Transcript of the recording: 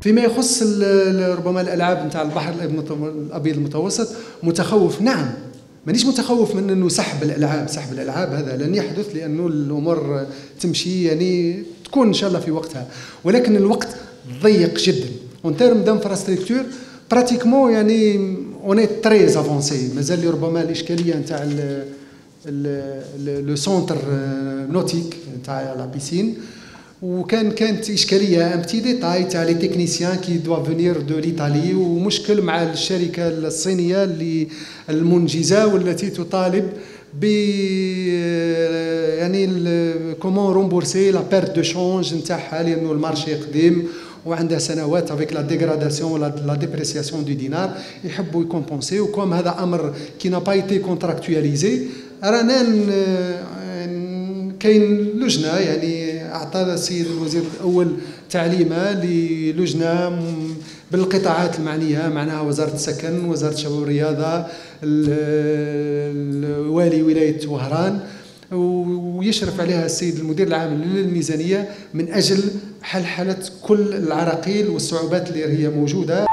فيما يخص ربما الألعاب نتاع البحر الأبيض المتوسط متخوف. نعم. مانيش متخوف من إنه سحب الألعاب. سحب الألعاب هذا لن يحدث لأنه الأمور تمشي يعني تكون إن شاء الله في وقتها. ولكن الوقت ضيق جدا. en termes d'infrastructures pratiquement يعني on est très avancé مازال ربما الإشكالية نتاع le centre nautique نتاع la piscine وكان كانت اشكاليه un petit détail تاع les techniciens qui doivent venir de l'Italie ومشكل مع الشركة الصينيه اللي المنجزه والتي تطالب ب يعني comment rembourser la perte de change نتاعها لأنه ال marché قديم وعندها سنوات avec la dégradation ولا la dépréciation du dinar يحبوا ي compenser و comme هذا أمر qui n'a pas été contractualisé رانا كاين لجنه يعني أعطى السيد الوزير الأول تعليمه للجنة بالقطاعات المعنية معناها وزارة السكن وزارة الشباب والرياضه والي ولاية وهران. ويشرف عليها السيد المدير العام للميزانية من أجل حلحلة كل العراقيل والصعوبات اللي هي موجودة.